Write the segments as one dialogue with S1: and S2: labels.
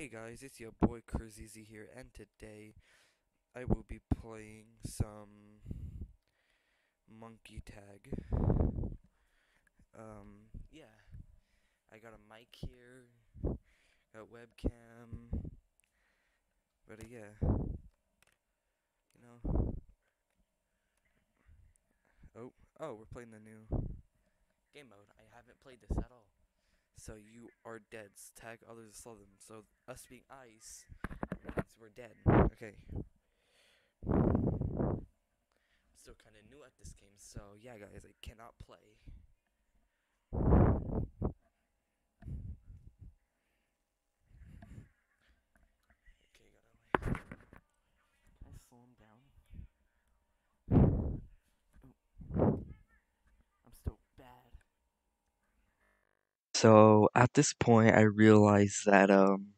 S1: Hey guys, it's your boy Kurzizi here, and today I will be playing some monkey tag. Um, yeah, I got a mic here, got webcam, but uh, yeah, you know. Oh, oh, we're playing the new game mode. I haven't played this at all. So you are dead. Tag others slow them. So us being ice means we're dead. Okay. Still kind of new at this game, so yeah, guys, I cannot play. Okay, gotta wait. Can I slow him down? Ooh. I'm still bad. So at this point, I realized that um,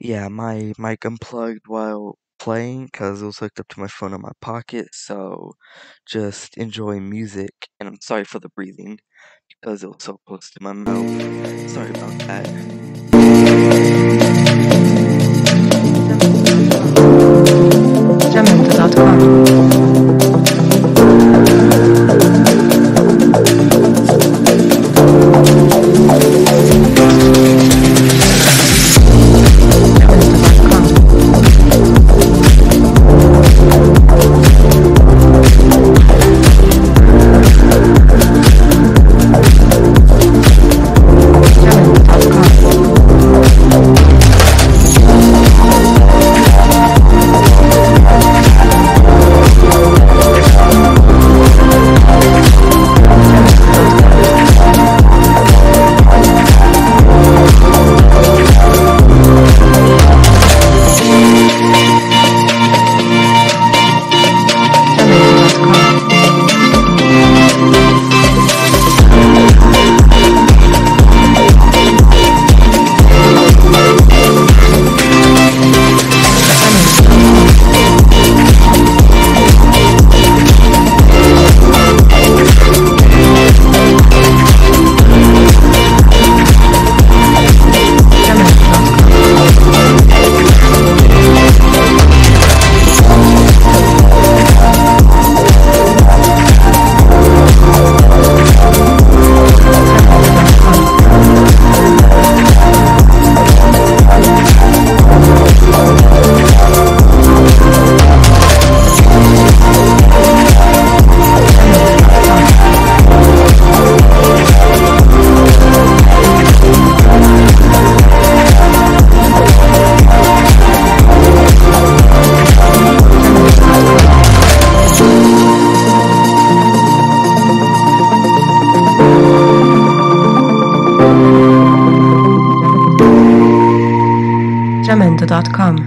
S1: yeah, my mic unplugged while playing because it was hooked up to my phone in my pocket. So just enjoy music, and I'm sorry for the breathing because it was so close to my mouth. Sorry about that.
S2: armando.com.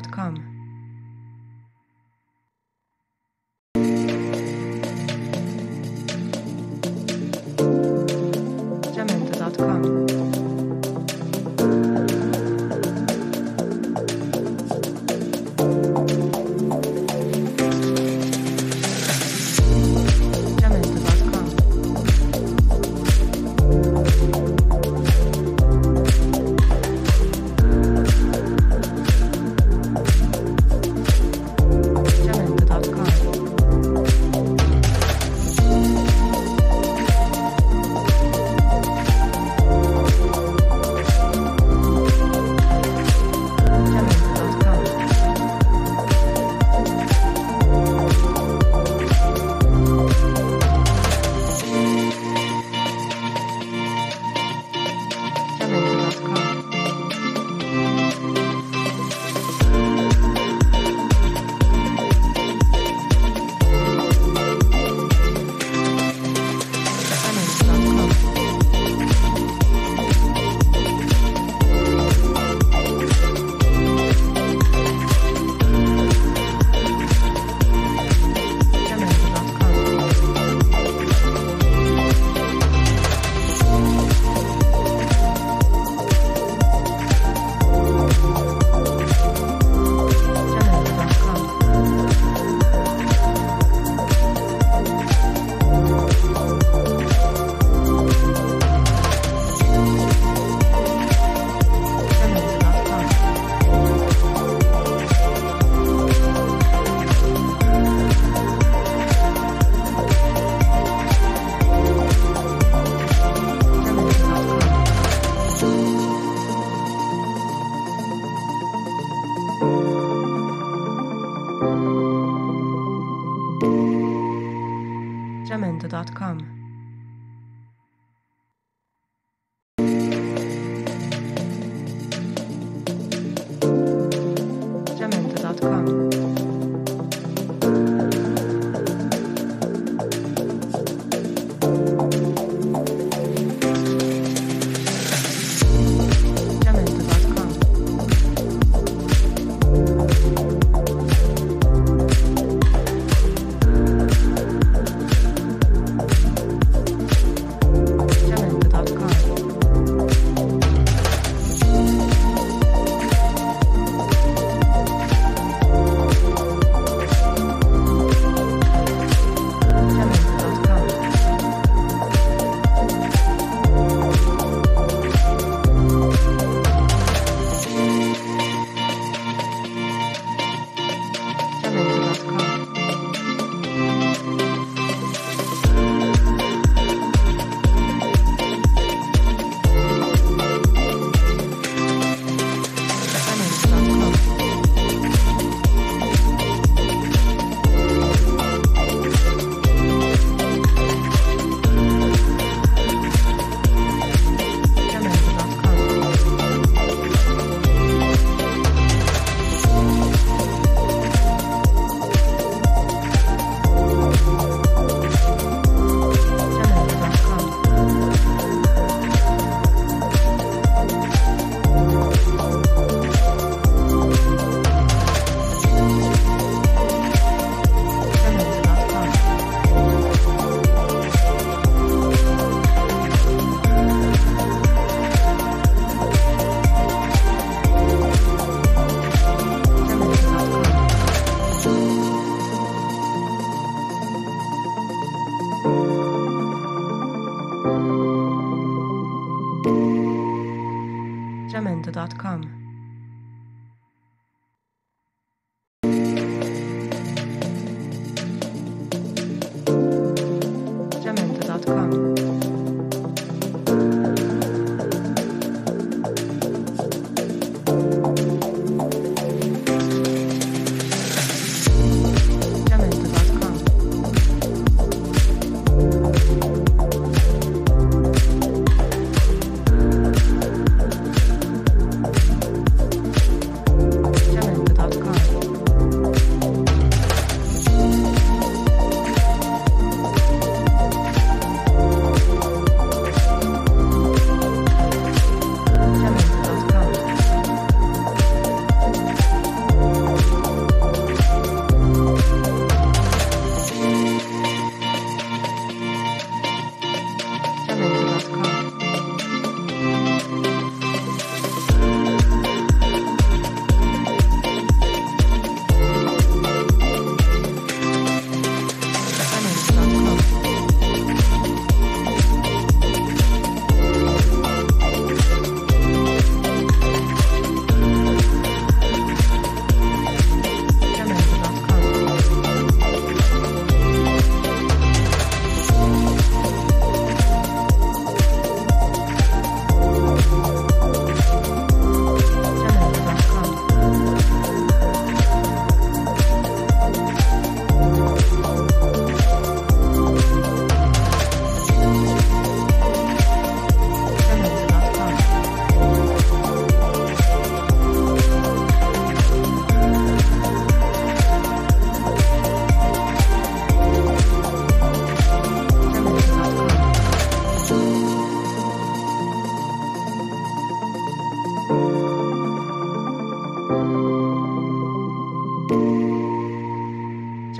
S2: gmail.com.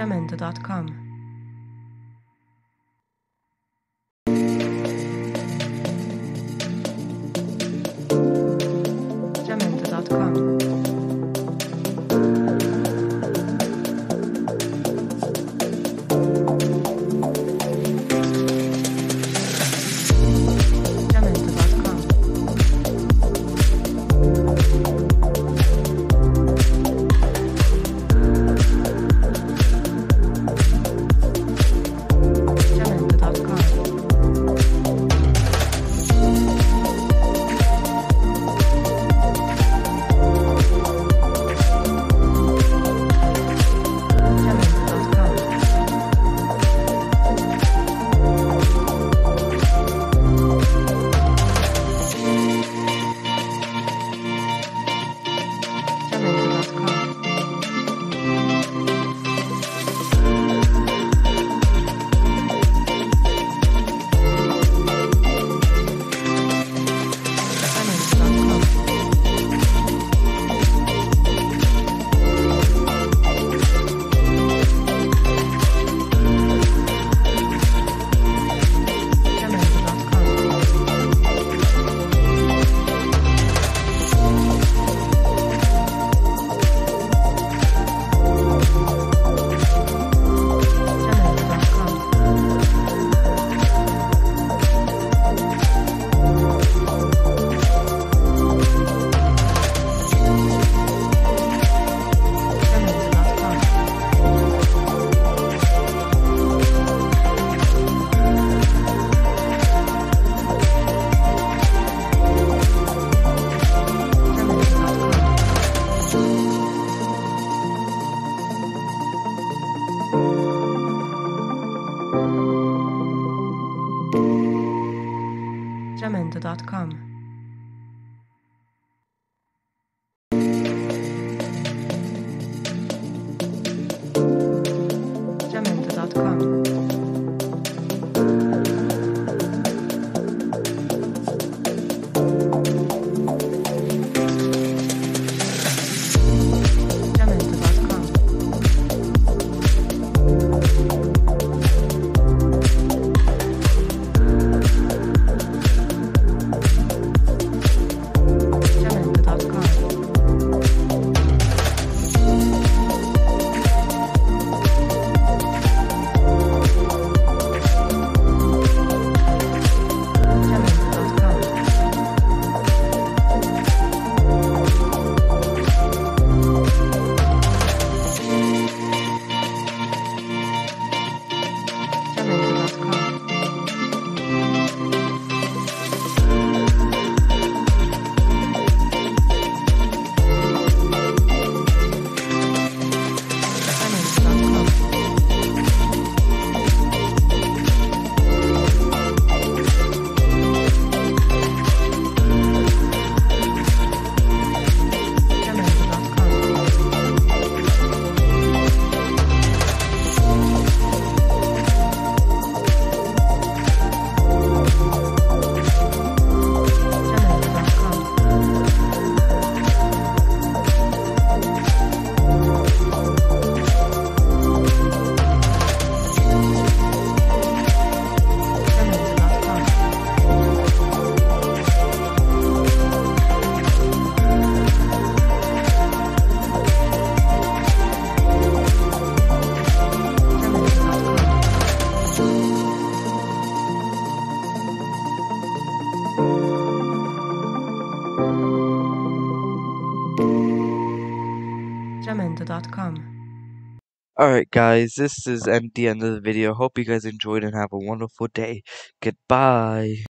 S2: sacramento.com
S1: Alright guys, this is end the end of the video. Hope you guys enjoyed and have a wonderful day. Goodbye.